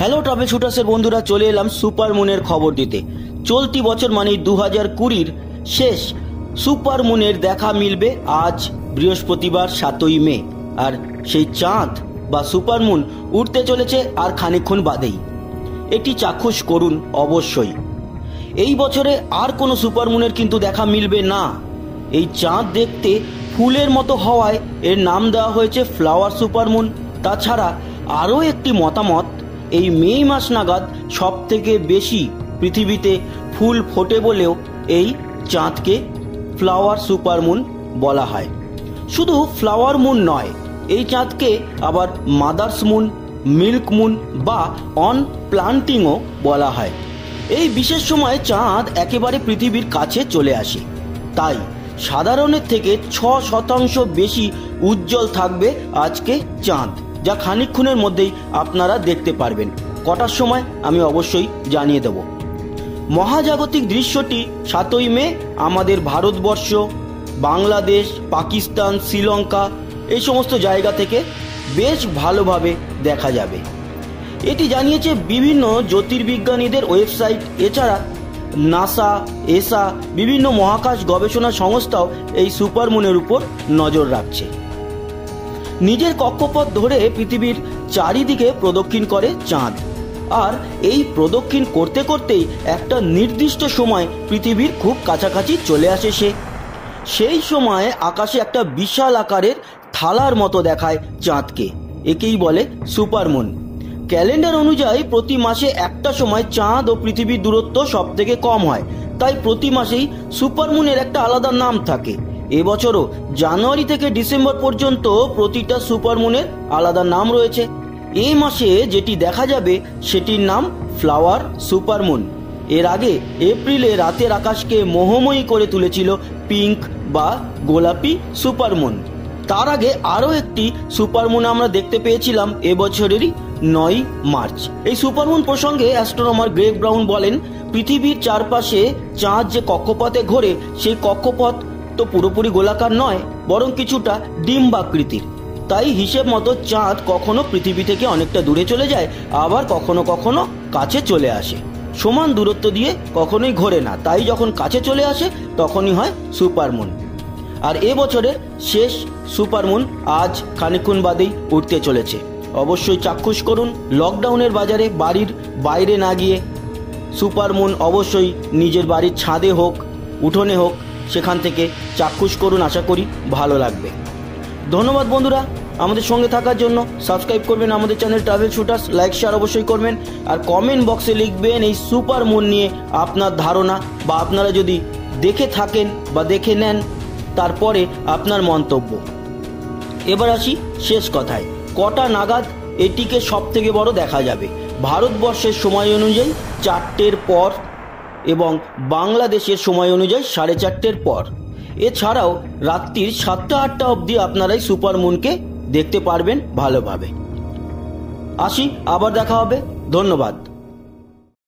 Hello travel শুটার্সের বন্ধুরা, চলে এলাম সুপার মুনের খবর দিতে। চলতি বছর মানে দু হাজার কুড়ির শেষ সুপার মুনের দেখা মিলবে আজ বৃহস্পতিবার, সাতই মে। আর সেই চাঁদ বা সুপার মুন উঠতে চলেছে আর খানিকক্ষণ বাদেই। এটি চাক্ষুষ করুন, অবশ্যই। এই বছরে আর কোনো সুপার মুনের কিন্তু দেখা মিলবে না। এই চাঁদ দেখতে ফুলের মতো হওয়ায় এর নাম দেওয়া হয়েছে ফ্লাওয়ার সুপারমুন তাছাড়া আরও একটি মতামত এই মে মাস নাগাদ সব থেকে বেশি পৃথিবীতে ফুল ফোটে বলেও এই চাঁদকে ফ্লাওয়ার সুপারমুন বলা হয়। শুধু ফ্লাওয়ার মুন নয়, এই চাঁদকে আবার মাদার্স মুন, মিল্ক মুন বা অন প্লান্টিংও বলা হয়। এই বিশেষ সময়ে চাঁদ একেবারে পৃথিবীর কাছে চলে আসে। তাই সাধারণের থেকে ছ শতাংশ বেশি উজ্জ্বল থাকবে আজকে চাঁদ। যা খানিকক্ষণের মধ্যেই আপনারা দেখতে পারবেন। কটার সময় আমি অবশ্যই জানিয়ে দেব। মহাজাগতিক দৃশ্যটি সাতই মে আমাদের ভারতবর্ষ, বাংলাদেশ, পাকিস্তান, শ্রীলঙ্কা এই সমস্ত জায়গা থেকে বেশ ভালোভাবে দেখা যাবে। এটি জানিয়েছে বিভিন্ন জ্যোতির্বিজ্ঞানীদের ওয়েবসাইট, এছাড়া নাসা, এসা, বিভিন্ন মহাকাশ গবেষণা সংস্থাও এই সুপারমুনের উপর নজর রাখছে। নিজের কক্ষপথ ধরে পৃথিবীর চারিদিকে প্রদক্ষিণ করে চাঁদ। আর এই প্রদক্ষিণ করতে করতেই একটা নির্দিষ্ট সময় পৃথিবীর খুব কাছাকাছি চলে আসে সে। সেই সময় আকাশে একটা বিশাল আকারের থালার মতো দেখায় চাঁদকে, একেই বলে সুপারমুন। ক্যালেন্ডার অনুযায়ী প্রতি মাসে একটা সময় চাঁদ ও পৃথিবীর দূরত্ব সব থেকে কম হয়। তাই প্রতি মাসেই সুপারমুনের একটা আলাদা নাম থাকে। এবছরও জানুয়ারি থেকে ডিসেম্বর পর্যন্ত প্রতিটা সুপারমুনের আলাদা নাম রয়েছে। এই মাসে যেটি দেখা যাবে, সেটির নাম ফ্লাওয়ার সুপারমুন এর আগে এপ্রিলে রাতের আকাশকে মোহময়ী করে তুলেছিল পিঙ্ক বা গোলাপি সুপারমুন তার আগে আরও একটি সুপারমুন আমরা দেখতে পেয়েছিলাম এবছরেরই নয় মার্চ। এই সুপারমুন প্রসঙ্গে অ্যাস্ট্রোনমার গ্রেগ ব্রাউন বলেন, পৃথিবীর চারপাশে চাঁদ যে কক্ষপথে ঘোরে, সেই কক্ষপথ তো পুরোপুরি গোলাকার নয়, বরং কিছুটা ডিম্বাকৃতির। তাই হিসেব মতো চাঁদ কখনো পৃথিবী থেকে অনেকটা দূরে চলে যায়, আবার কখনো কখনো কাছে চলে আসে। সমান দূরত্ব দিয়ে কখনোই ঘোরে না, তাই যখন কাছে চলে আসে, তখনই হয় সুপারমুন। আর এ বছরের শেষ সুপারমুন আজ খানিক্ষণ বাদেই উঠতে চলেছে। অবশ্যই চাক্ষুষ করুন, লকডাউনের বাজারে বাড়ির বাইরে না গিয়ে। সুপারমুন অবশ্যই নিজের বাড়ির ছাদে হোক, উঠোনে হোক সেখান থেকে চাক্ষুষ করুন আশা করি ভালো লাগবে। ধন্যবাদ বন্ধুরা, আমাদের সঙ্গে থাকার জন্য সাবস্ক্রাইব করবেন আমাদের channel travel shooters like share অবশ্যই করবেন, আর কমেন্ট বক্সে লিখবেন এই সুপার মুন নিয়ে আপনার ধারণা, বা আপনারা যদি দেখে থাকেন বা দেখে নেন, তারপরে আপনার মন্তব্য। এবার আসি শেষ কথায়, কটা নাগাদ এটিকে সব থেকে বড় দেখা যাবে? ভারতবর্ষের সময় অনুযায়ী চারটের পর এবং বাংলাদেশের সময় অনুযায়ী সাড়ে চারটের পর। এছাড়াও রাত্রির সাতটা, আটটা অবধি আপনারাই সুপার মুনকে দেখতে পারবেন ভালোভাবে। আসি, আবার দেখা হবে। ধন্যবাদ।